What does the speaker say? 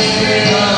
Shri Ram.